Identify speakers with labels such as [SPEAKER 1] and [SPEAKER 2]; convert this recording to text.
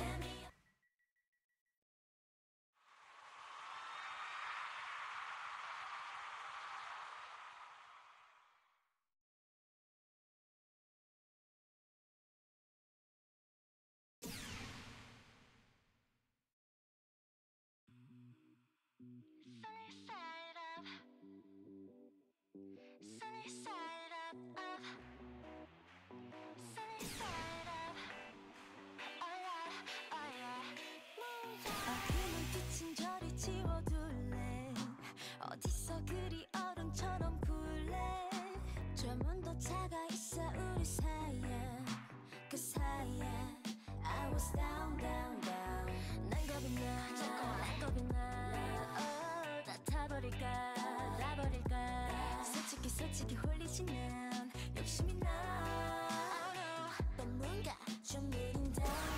[SPEAKER 1] tell me 사이야, 그 사이야. I was down, down, down. 난 겁이 나, 자꾸 난 겁이 나. Oh, 다 타버릴까, 놔버릴까. 솔직히 솔직히 홀리지 난 욕심이 나. 또 뭔가 좀 느린 down, down.